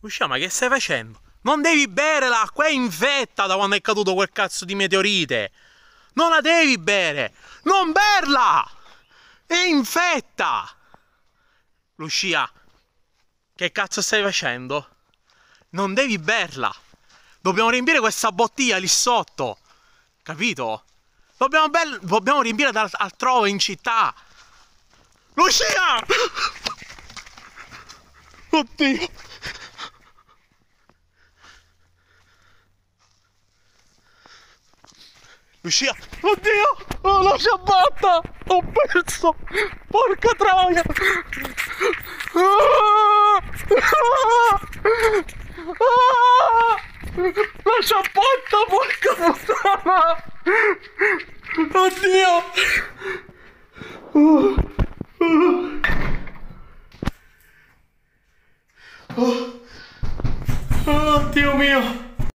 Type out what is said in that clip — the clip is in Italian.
Lucia, ma che stai facendo? Non devi bere l'acqua, è infetta da quando è caduto quel cazzo di meteorite. Non la devi bere! Non berla! È infetta! Lucia, che cazzo stai facendo? Non devi berla! Dobbiamo riempire questa bottiglia lì sotto! Capito? Dobbiamo, dobbiamo riempire da altrove in città! Lucia! Oddio! Lucia! Oddio! Oh, la ciabatta! Ho perso! Porca troia! La ciabatta, porca puttana! Oddio! Oh, oh Dio mio!